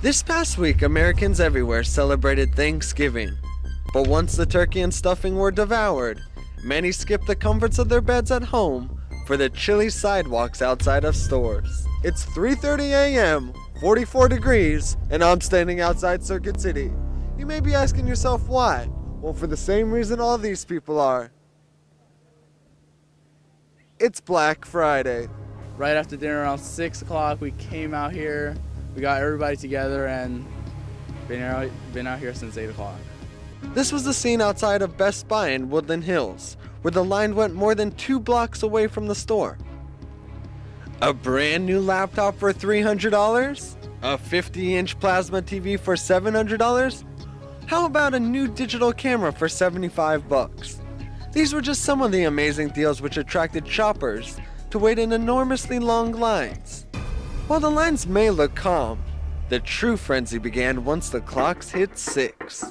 This past week, Americans everywhere celebrated Thanksgiving. But once the turkey and stuffing were devoured, many skipped the comforts of their beds at home for the chilly sidewalks outside of stores. It's 3:30 a.m., 44 degrees, and I'm standing outside Circuit City. You may be asking yourself why. Well, for the same reason all these people are. It's Black Friday. right after dinner around six o'clock we came out here we got everybody together and been out, been out here since eight o'clock This was the scene outside of Best Buy in Woodland Hills, where the line went more than two blocks away from the store. A brand new laptop for $300? A 50 inch plasma TV for $700? How about a new digital camera for 75 bucks? These were just some of the amazing deals which attracted shoppers to wait in enormously long lines. While the lines may look calm, the true frenzy began once the clocks hit 6. A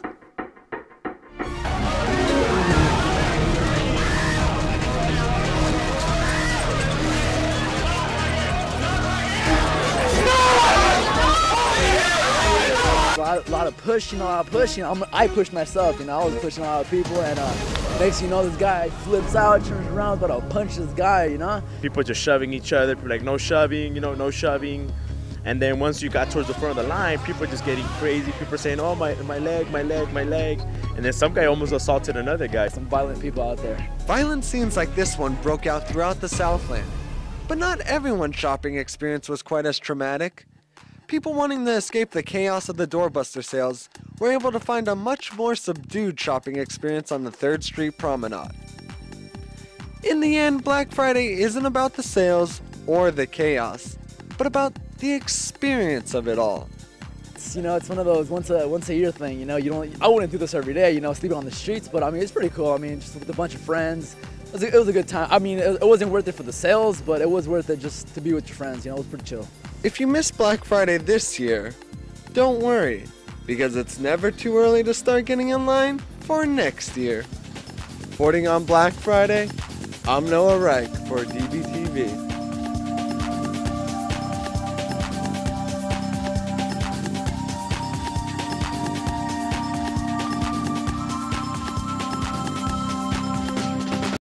lot, a lot of pushing, a lot of pushing. I'm, I pushed myself, you know. I was pushing a lot of people, and uh, next thing you know, this guy flips out, turns around, about to punch this guy, you know. people just shoving each other, people like no shoving, you know, no shoving. And then once you got towards the front of the line, people are just getting crazy. People are saying, "Oh my, my leg, my leg, my leg," and then some guy almost assaulted another guy. Some violent people out there. Violent scenes like this one broke out throughout the Southland. But not everyone's shopping experience was quite as traumatic. People wanting to escape the chaos of the doorbuster sales were able to find a much more subdued shopping experience on the 3rd Street Promenade. In the end, Black Friday isn't about the sales or the chaos, but about the experience of it all. It's, you know, it's one of those once a once a year thing. You know, you don't. I wouldn't do this every day. You know, sleeping on the streets, but I mean, it's pretty cool. I mean, just with a bunch of friends. It was a, it was a good time. I mean, it, it wasn't worth it for the sales, but it was worth it just to be with your friends. You know, it was pretty chill. If you missed Black Friday this year, don't worry, because it's never too early to start getting in line for next year. Reporting on Black Friday, I'm Noah Reich for DBTV.